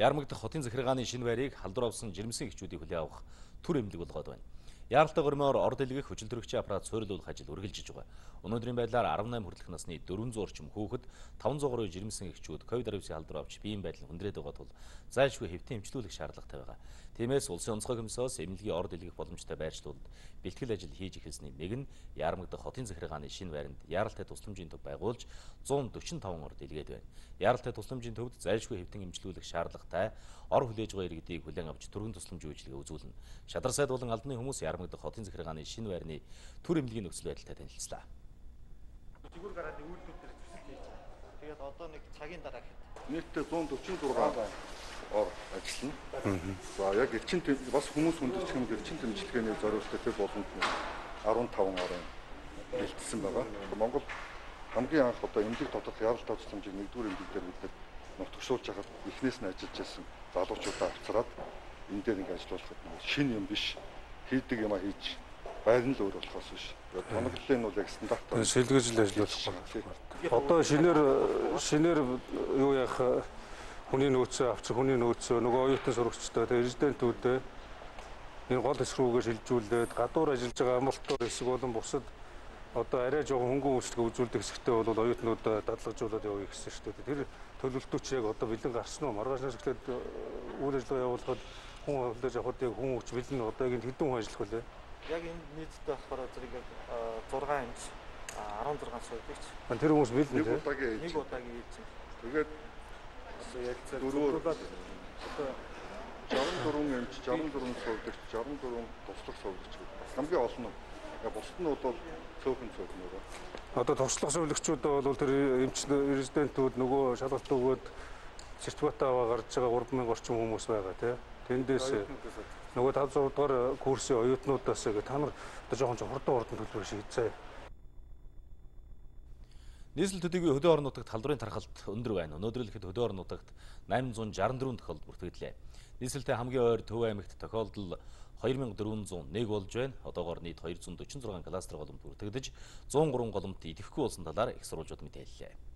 Ярмагдах хотын захиргааны шинэ байрыг халдвар авсан жирэмсэн эхчүүдийг хүлээн авах түр эмнэлэг болгоод байна. Яаралтай гормоор орд илгэх хүчил төрөгчийн аппарат суйрлуулах ажил үргэлжилж байгаа. Өнөөдрийн байдлаар 18 хүртэлх насны 400 орчим хүүхэд 500 гаруй жирэмсэн эхчүүд ковид 19 халдвар авч биеийн байдал хүндрээд байгаа тул зайлшгүй хэвтэн эмчлүүлэх шаардлагатай байгаа. Тиймээс улсын онцгой комиссоос эмнэлгийн орд илгэх боломжтой байршлуулд бэлтгэл ажил хийж эхэлсний нэг нь Яармагдах хотын захиргааны шинэ байранд Яаралтай тусламжийн төв байгуулж 145 орд илгээд байна. Яаралтай тусламжийн төвд зайлшгүй хэвтэн эмчлүүлэх шаардлагатай ор хүлээж байгаа иргэдийг хүлээн авч түргэн тусламжийн үйлчилгээ үзүүлнэ. Шадар сайд болон албаны хүмүүс Яармагдах хотын захиргааны шинэ байрны төр эмнэлгийн нөхцөл байдалтай танилцлаа. Жигүүр гарааны үйлдэл дээр төсөл хийж байгаа. Тэгээд одоо нэг цагийн дараа хэд нийтдээ 146 ор ажиллана. За яг элчин бас хүмүүс хүндэрч хэмжээ элчин тэмцэлгээний зориулалтад тэр боломж 15 орон бэлтсэн байгаа. Монгол хамгийн анх одоо эмнэлэг тодорх ярал тооцооломжийг нэгдүгээр эмнэлэг дээр бид нутгшуулж хахад эхнээс нь ажиллаж байсан залуучуудаа авцраад энэ дээр ингэ ажиллуулахад шинэ юм биш хийдэг юм а хийж байр нь л өөр болохоос биш. Тоноглолын нь бол яг стандарт. Шилгэж ажиллах байна. Одоо шинээр шинээр юу яах хүний нөөцөө авчих хүний нөөцөө нөгөө оюутан сурагчтай тэгээ резидентүүдээ энэ гол эсрүүгээ шилжүүлээд гадуур ажиллаж байгаа амралтууд хэсэг болон бусад одоо арай жоохон хөнгөн үйлчлэг үзүүлдэг хэсэгтээ бол оюутнууд дадлагжуулаад явъя гэсэн шүү дээ. Тэр төлөвлөлтөч яг одоо бэлэн гарсан уу? Маргааш нэсгэлээд үйл ажиллагаа явуулахад хүн хөлөөж явахад яг хүн хүч бэлэн одоо яг хэдэн хүн ажиллах вүлээ? яг энэ нийтдээ болохоор зэрэг 6 инч 16 сувдагч. Тэр хүмүүс бэлэн нэг удаагийн нэг удаагийн хийж. Тэгээд яг зэрэг дөрвөр одоо 64 эмч 64 сувдагч 64 туслах сувдагч хамгийн олон нь. Яг бусд нь бол цөөхөн цөөхөн байгаа. Одоо туршлага сувлагчдаа бол тэр эмч резидентүүд нөгөө шалгалт өгөөд сертификат аваа гарч байгаа 3000 орчим хүмүүс байгаа тийм. Тэндээс нөгөө 500 дугаар курсын оюутнуудаас та нар одоо жоохон ч хурдан хурдан төлбөр шийдсэн. Нийслэл төдийгүй хөдөө орон нутагт халдварын тархалт өндөр байна. Өнөөдөр л ихэд хөдөө орон нутагт 864 тохиолдол бүртгэлээ. Нийслэлтэй хамгийн ойр Төв аймагт тохиолдол 2401 болж байна. Одоогоор нийт 246 кластер голомт бүртгэгдэж 103 голомт идэвхгүй болсон талаар их сурвалжууд мэдээллээ.